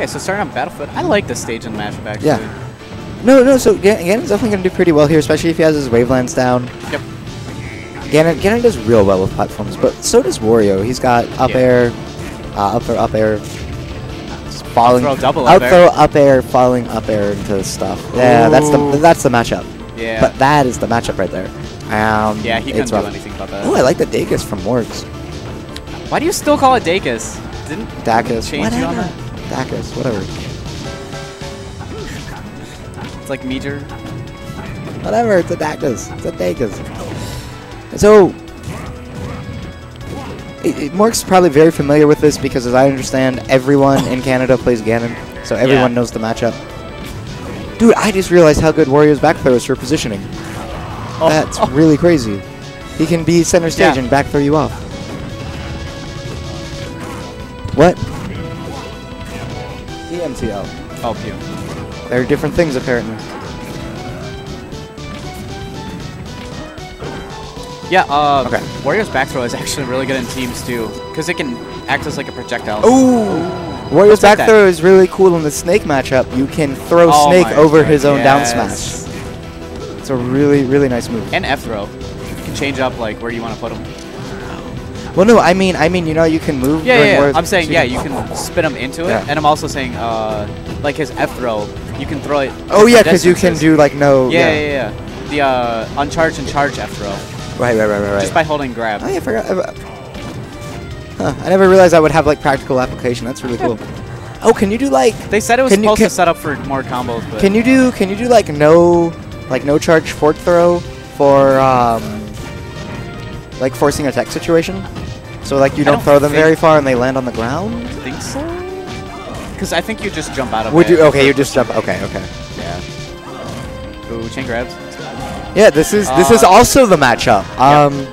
Okay, so starting on Battlefield, I like this stage in the matchup actually. Yeah. No, no, so Gan- Ganon's definitely going to do pretty well here, especially if he has his wavelands down. Yep. Ganon, Ganon does real well with platforms, but so does Wario. He's got up Yeah. air, uh, up throw, up air, falling, throw, double up air. throw, up air, falling up air into stuff. Yeah, that's the that's the matchup. Yeah. But that is the matchup right there. Um, yeah, he couldn't do rough. anything about that. Oh, I like the Dacus from Morks. Why do you still call it Dacus? Didn't Dacus, change you on whatever. that? Dacus, whatever. It's like Meter. Whatever, it's a Dacus. It's a Dacus. So, it, it, Mork's probably very familiar with this because, as I understand, everyone in Canada plays Ganon, so everyone Yeah. knows the matchup. Dude, I just realized how good Wario's back throw is for positioning. Oh, That's oh. really crazy. He can be center stage Yeah. and back throw you off. What? EMTL. Oh, you. They're different things, apparently. Yeah, uh, Okay. Wario's back throw is actually really good in teams too, because it can act as like a projectile. Ooh! Wario's back that. throw is really cool in the Snake matchup. You can throw Oh Snake over God, his own down smash. It's a really, really nice move. And F throw. You can change up like where you want to put them. Well, no, I mean, I mean, you know, you can move. Yeah, yeah, yeah. I'm saying so yeah, you can spin them into it, Yeah. and I'm also saying uh, like his F throw, you can throw it. Oh yeah, because you can do like no. Yeah, yeah, yeah. The uh, uncharge and charge F throw, Right, right, right, right, right. just by holding grab. Oh, yeah, I forgot. I- Huh, I never realized I would have like practical application. That's really cool. Oh, can you do like? They said it was Can you- supposed can- to set up for more combos, but Can you do? Can you do like no, like no charge fork throw for um, like forcing a tech situation? So like you don't, don't throw them very far and they land on the ground. I think so? Because I think you just jump out of Would it. you? Okay, you just jump. Okay, okay. Yeah. Ooh, chain grabs. Yeah, this is this is Uh, also the matchup. yeah. Um,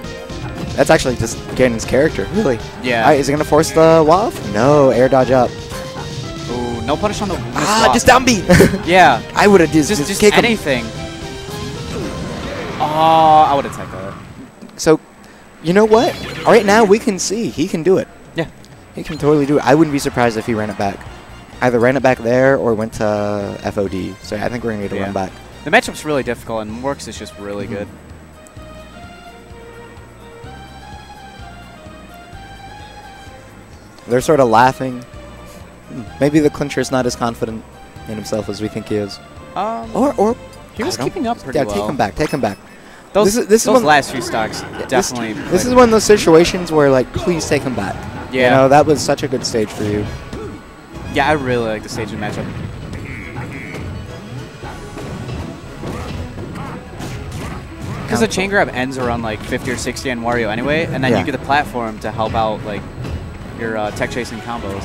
that's actually just Ganon's character. Really? Yeah. Alright, is it gonna force the waff? No, air dodge up. Ooh, no punish on the. Ah, just down B. Yeah. I would have just Just, just, just kick him. anything. Oh, I would attack that. So, you know what? Right now we can see he can do it. Yeah. He can totally do it. I wouldn't be surprised if he ran it back. Either ran it back there or went to FOD. So I think we're gonna need to Yeah. run back. The matchup's really difficult, and Morks is just really Mhm. good. They're sort of laughing. Hmm, Maybe the clencher's not as confident in himself as we think he is. Um, Or, or he was keeping up pretty yeah, well. take him back. Take him back. Those, This is- this is those one- last few stocks definitely. This, played is one of those situations where, like, please take him back. You Yeah. know, that was such a good stage for you. Yeah, I really like the stage and matchup. Because the chain grab ends around like 50 or 60 on Wario anyway, and then Yeah. you get the platform to help out like your uh, tech chasing combos.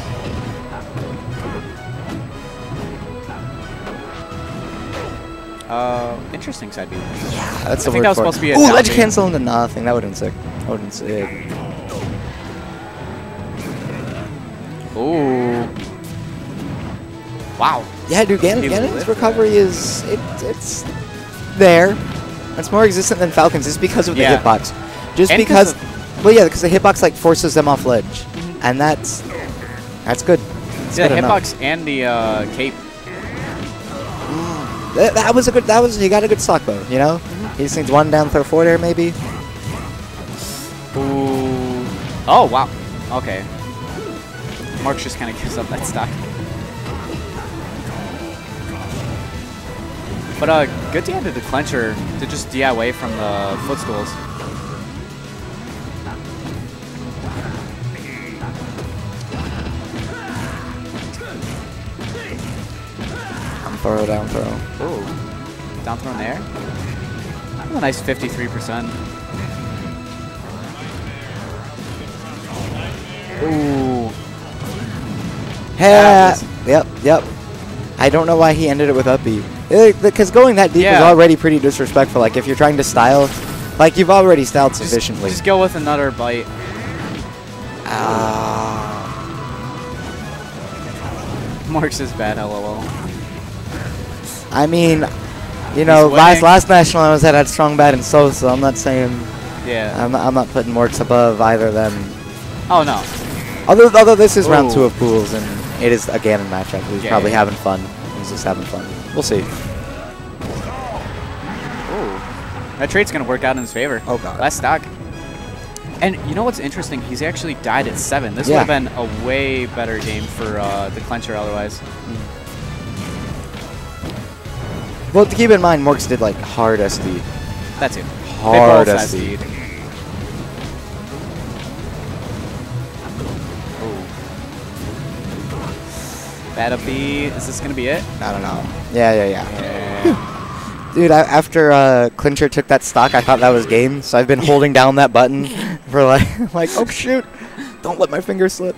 Uh, interesting side B. That's I the think word that was for supposed it. to be a Ooh, down ledge B. cancel into nothing. That would have been sick. That would have been sick. Ooh. Wow. Yeah, dude, Ganon, Ganon's recovery is it, it's there. It's more existent than Falcons just because of the Yeah. hitbox. Just And 'cause because, well, yeah, because the hitbox like forces them off ledge, and that's that's good. It's Yeah, good the enough. hitbox and the uh, cape. That, that was a good. That was he got a good stock though. You know, Mm-hmm. he just needs one down throw forward air maybe. Ooh. Oh, wow. Okay. Mork's just kind of gives up that stock. But uh, good DI to the clencher to just DI away from the footstools. Throw down throw. Ooh. Down throw in there. That's a nice 53%. Ooh. Yeah. Yep. Yep. I don't know why he ended it with up B. Because going that deep is already pretty disrespectful. Like if you're trying to style, like you've already styled Just, sufficiently. just go with another bite. Ah. Morks is bad, lol. I mean, you know, last last national I was at had strong bad and so, so I'm not saying Yeah. I'm not, I'm not putting Morks above either of them. oh no. Although although this is round two of pools and it is a Ganon matchup. He's Yeah, probably yeah. having fun. He's just having fun. We'll see. Ooh. That trade's going to work out in his favor. Oh, God. Last stock. And you know what's interesting? He's actually died at 7. This Yeah. would have been a way better game for uh, the clencher otherwise. Well, to keep in mind, Morks did like hard SD. That too. Hard SD. SD'd. Ooh. Bad up B. Is this going to be it? I don't know. Yeah, yeah, yeah. Yeah. Dude, I, after uh, Clencher took that stock, I thought that was game, so I've been holding down that button for like, like, oh shoot, don't let my finger slip.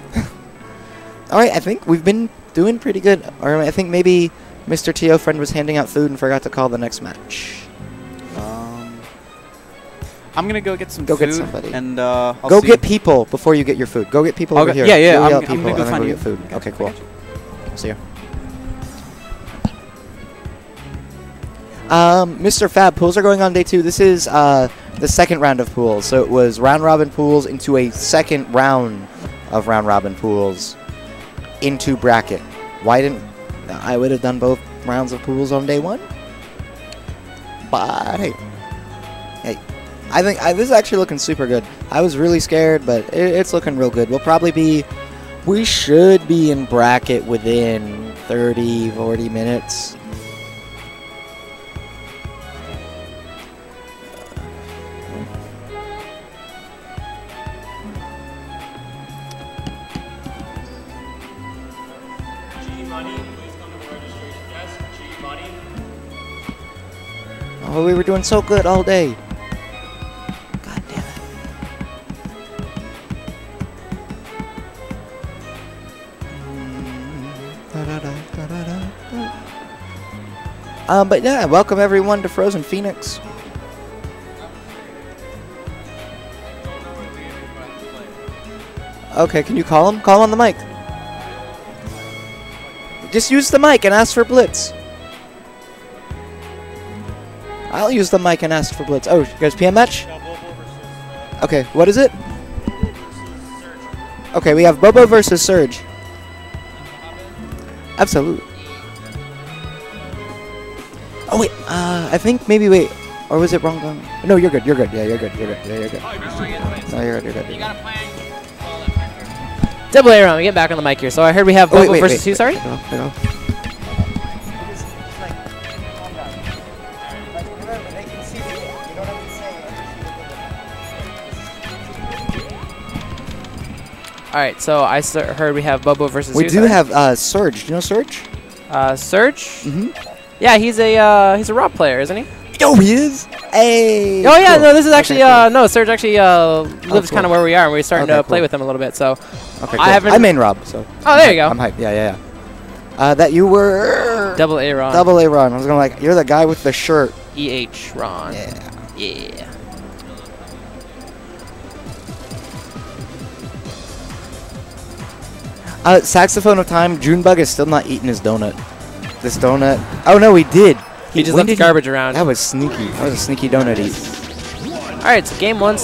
All right, I think we've been doing pretty good. Or I think maybe Mr. T.O. friend was handing out food and forgot to call the next match. um, I'm going to go get some Go food. get somebody. And uh, I'll go get people before you get your food. Go get people over Okay, here. yeah, yeah, You'll I'm- I'm gonna go find go you. get food. Okay, cool. See you. Um, Mr. Fab, pools are going on day two. This is uh, the second round of pools. So it was round robin pools into a second round of round robin pools into bracket. Why didn't I would have done both rounds of pools on day one? But hey, hey, I think I, this is actually looking super good. I was really scared, but it, it's looking real good. We'll probably be, we should be in bracket within 30, 40 minutes. Money, Oh, we were doing so good all day. God damn it. Um, but yeah, welcome everyone to Frozen Phoenix. Okay, can you call him? Call on the mic. Just use the mic and ask for Blitz. I'll use the mic and ask for Blitz. Oh, you guys PM match? Okay, what is it? Okay, we have Bobo versus Surge. Absolutely. Oh wait, uh, I think maybe wait, or was it wrong? Gun? No, you're good. You're good. Yeah, you're good. You're good. Yeah, you're good. No, you're good. You're good. You got Double A round. We get back on the mic here. So I heard we have Oh, wait, wait, versus wait, who? Sorry. wait, wait. All right. So I heard we have Bobo versus. We do sorry? have uh, Surge. Do you know Surge? uh, Surge. Mm-hmm. Yeah, he's a uh, he's a Rob player, isn't he? Yo, he is. Hey. Oh yeah, cool. no, this is Okay, actually cool. uh, no, Surge actually uh, lives cool. kind of where we are, and we're starting Okay, to play with him a little bit. So Okay, I cool. haven't- I main Rob, so. Oh, there you go. I'm hyped. Yeah, yeah, yeah. Uh, that you were double A Ron, double A run. I was gonna like, you're the guy with the shirt. EH Ron. Yeah. Yeah. Uh, saxophone of time. Junebug is still not eating his donut. This donut. Oh no, he did. He just when left the garbage around. That was sneaky. That was a sneaky donut eat. All right, so game one.